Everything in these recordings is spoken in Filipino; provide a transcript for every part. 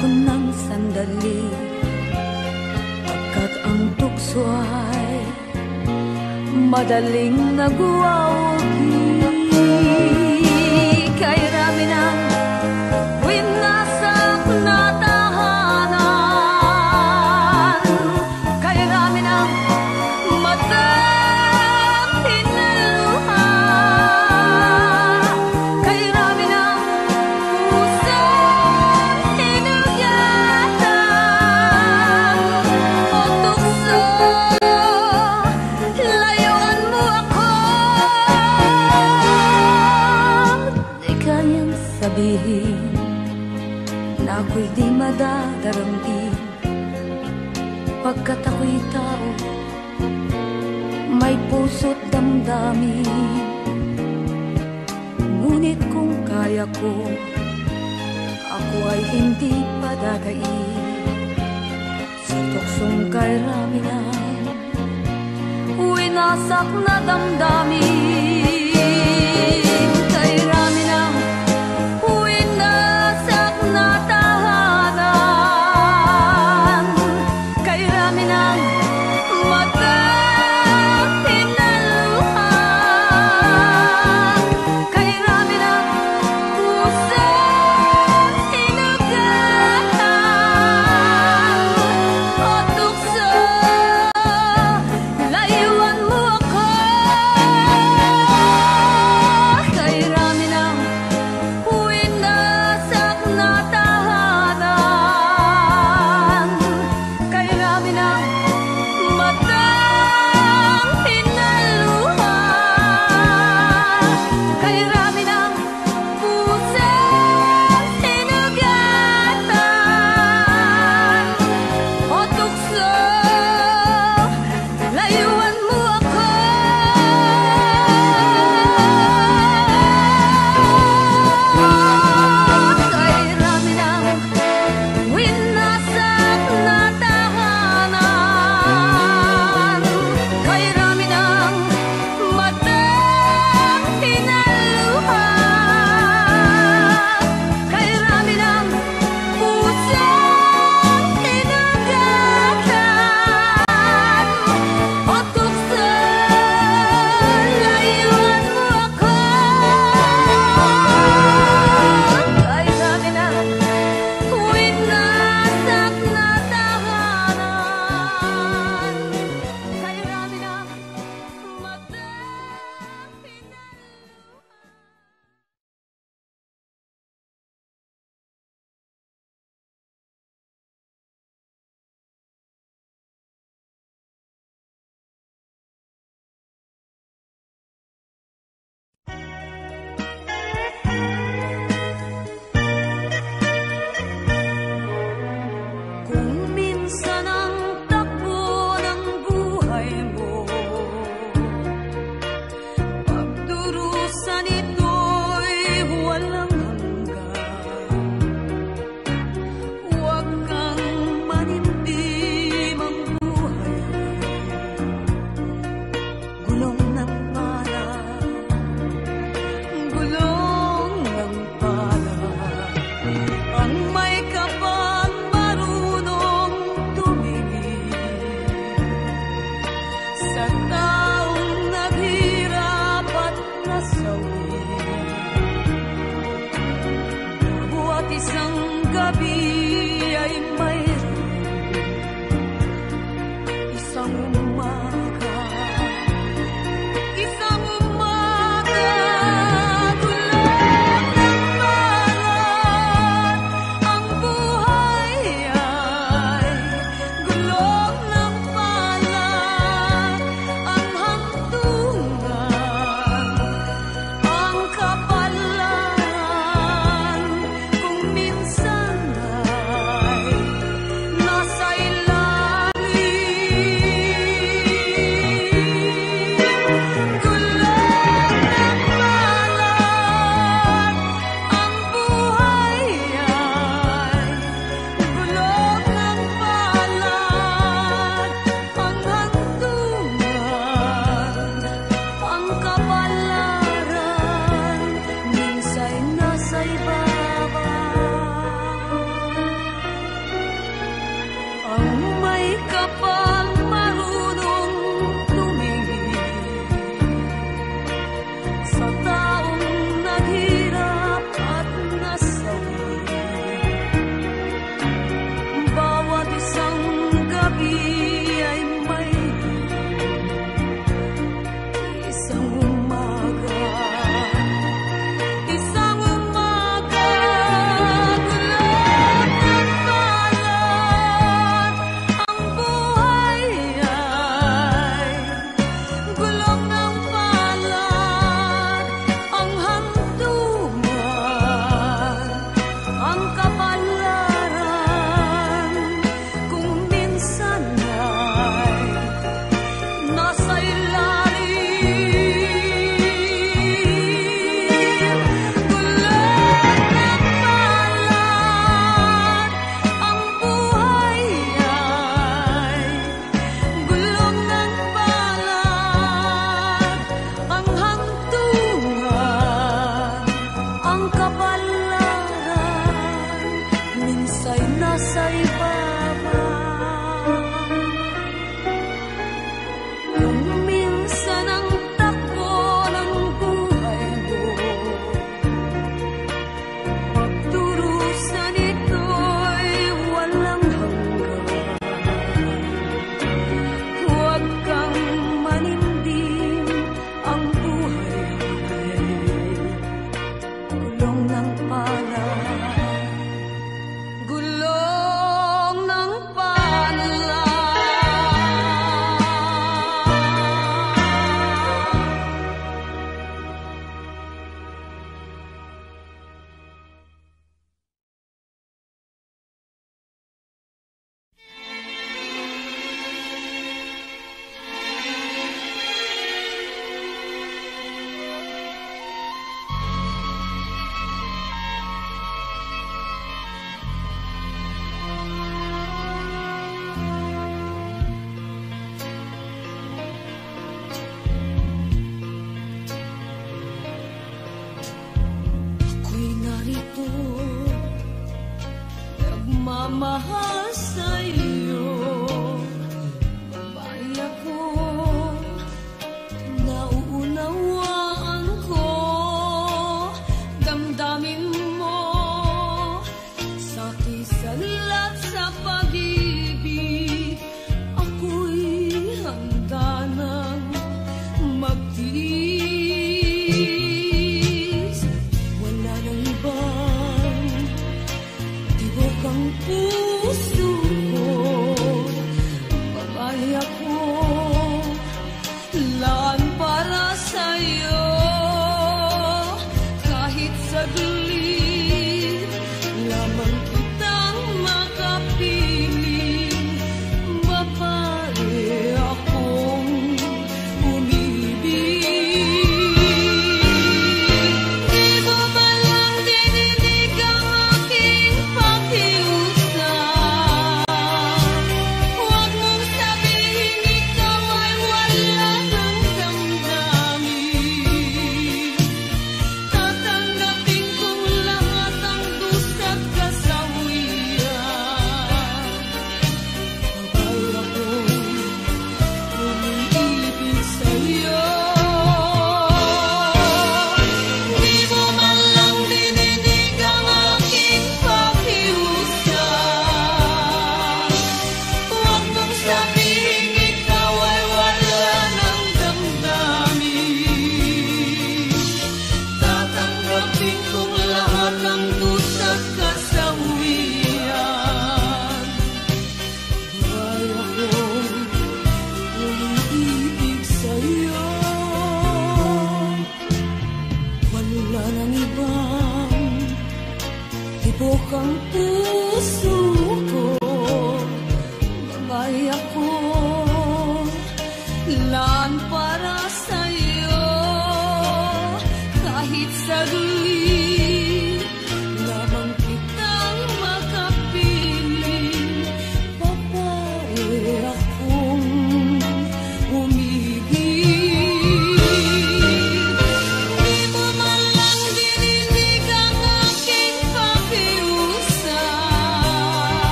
ako ng sandali. Pagkat ang tukso ay madaling nagwawagi Pagkat ako'y tao May puso't damdamin. Ngunit kung kaya ko Ako ay hindi padadai Sa tuksong kairaminan Uwi nasak na damdamin.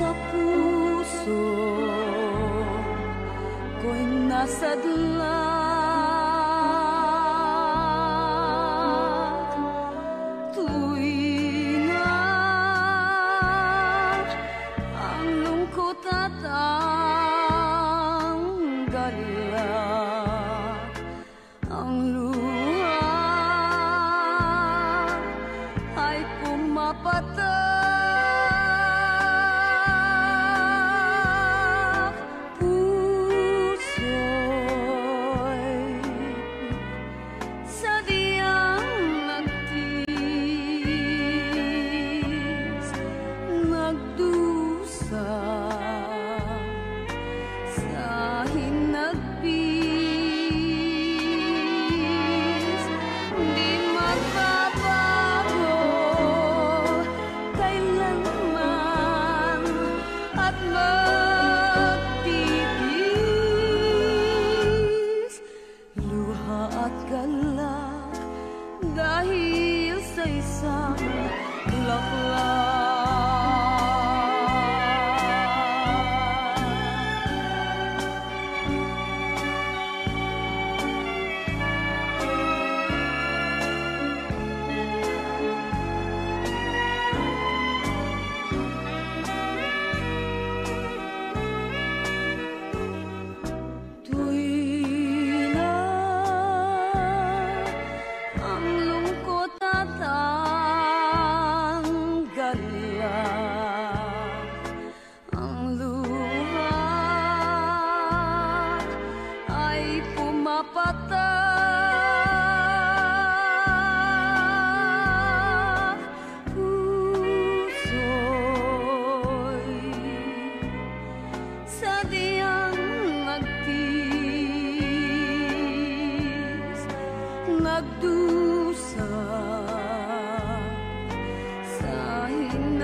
sa puso ko'y nasadlan.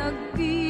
Hinagpis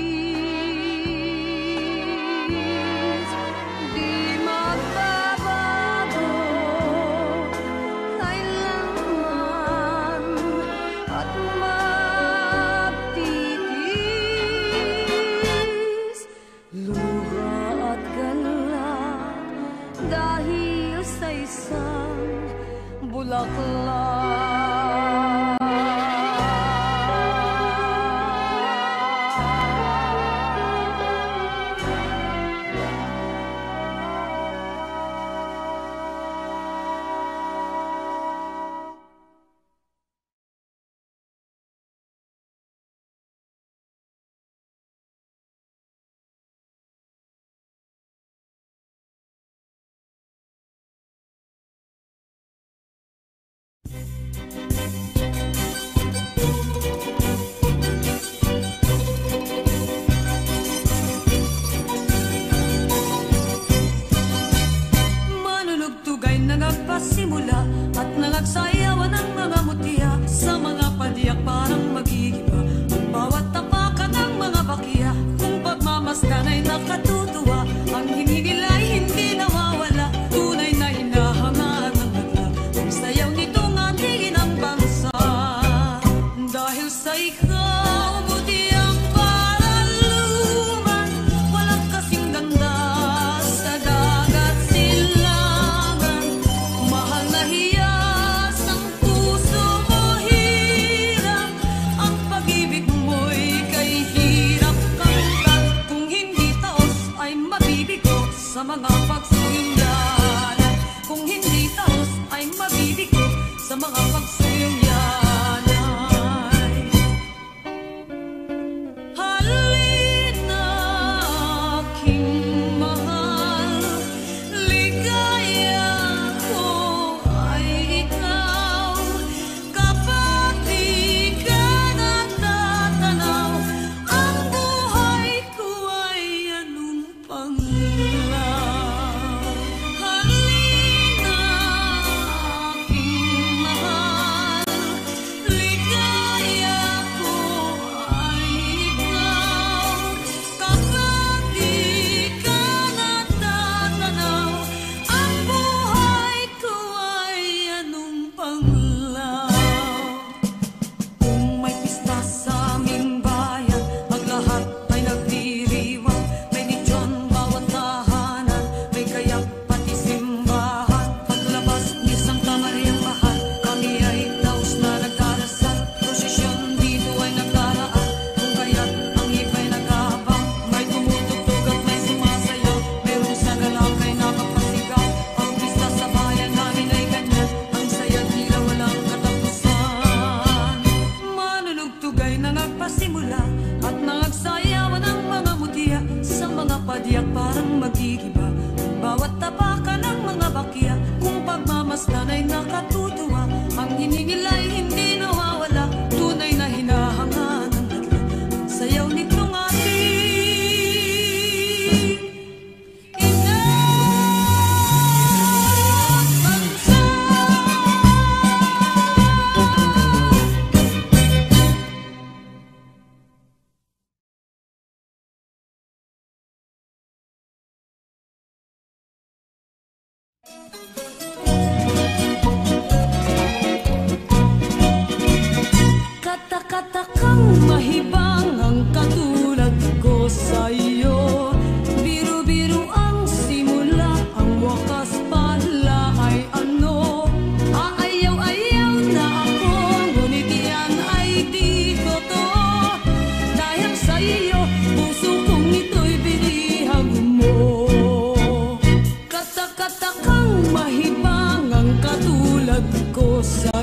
ko sa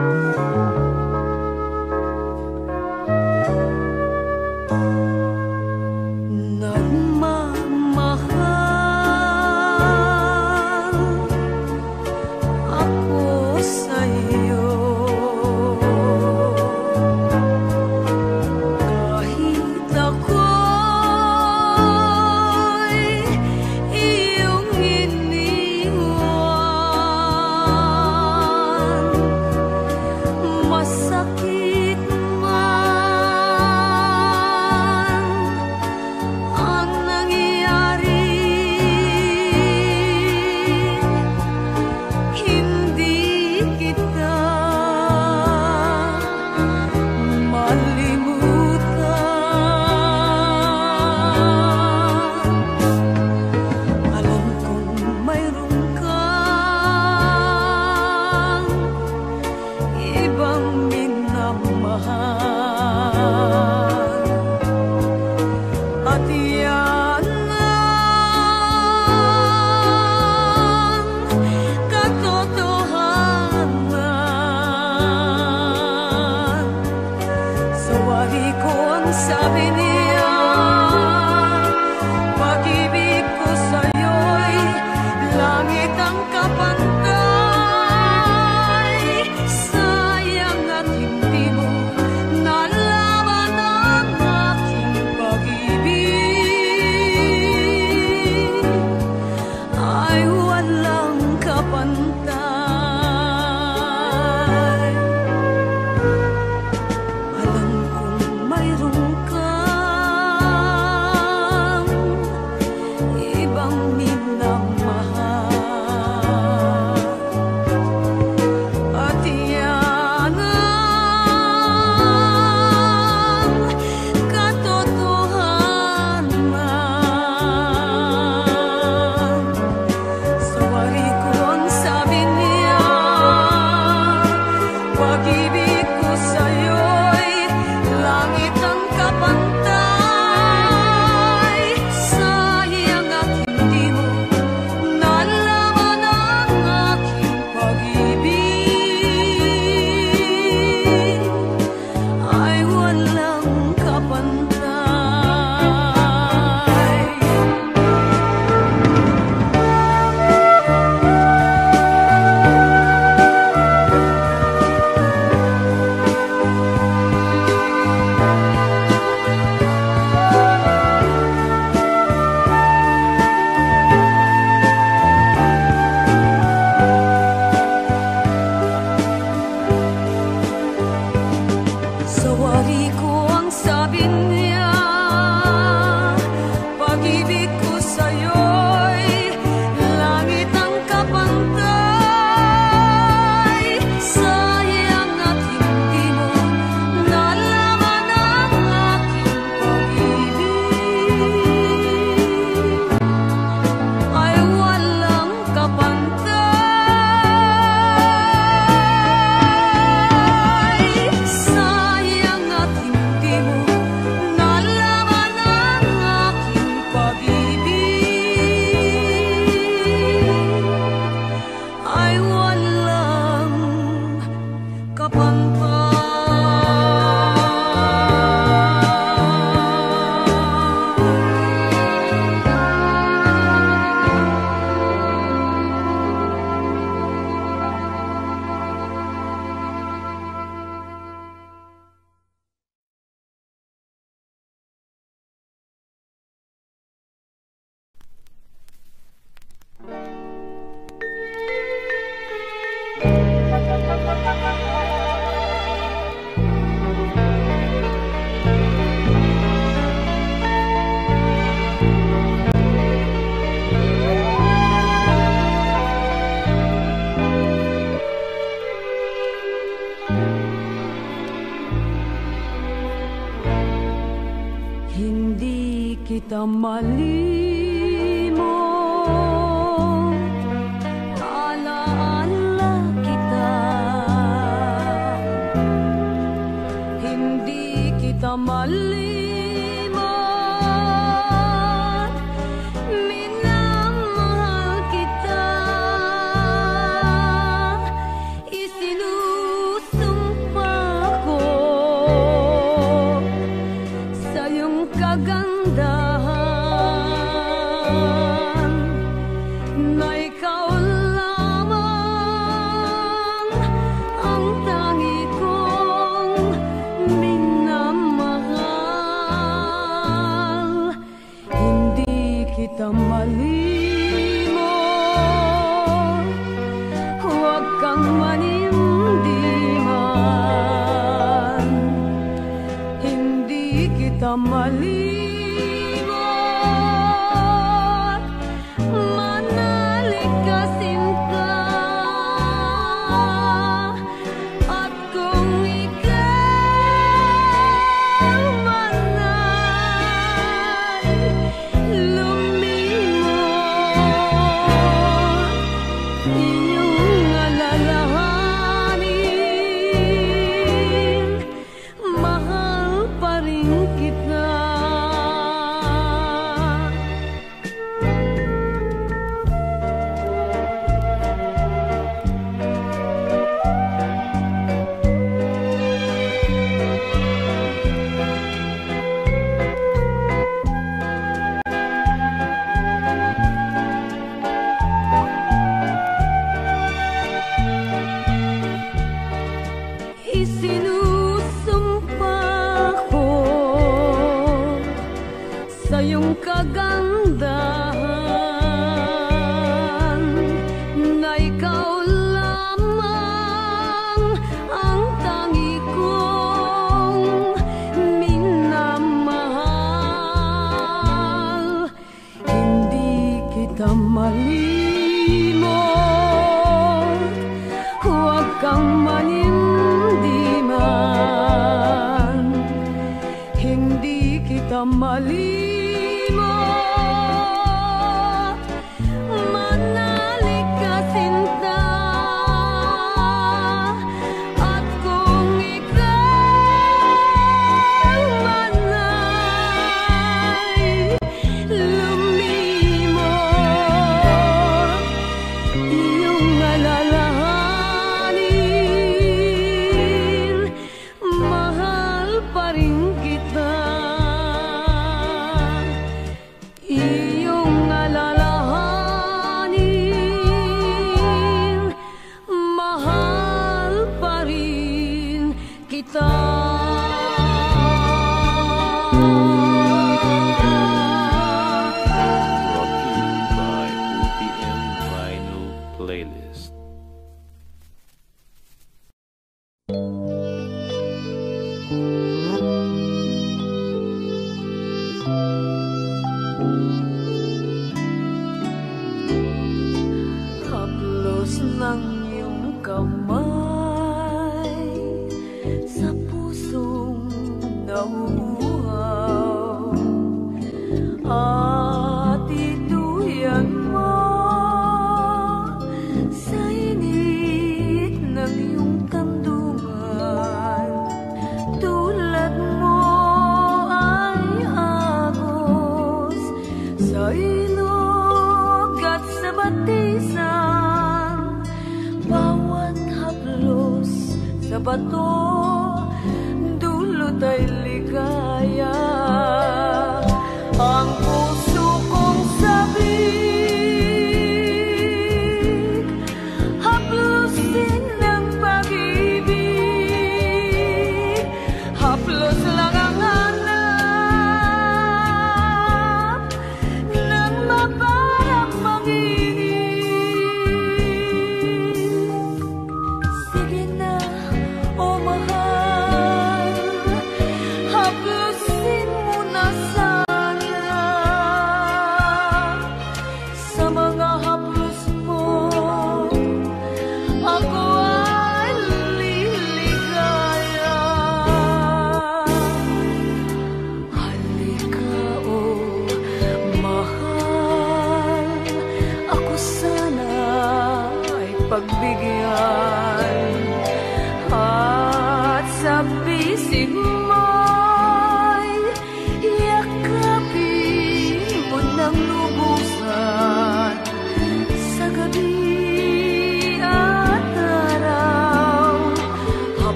Música sa'yong kaganda.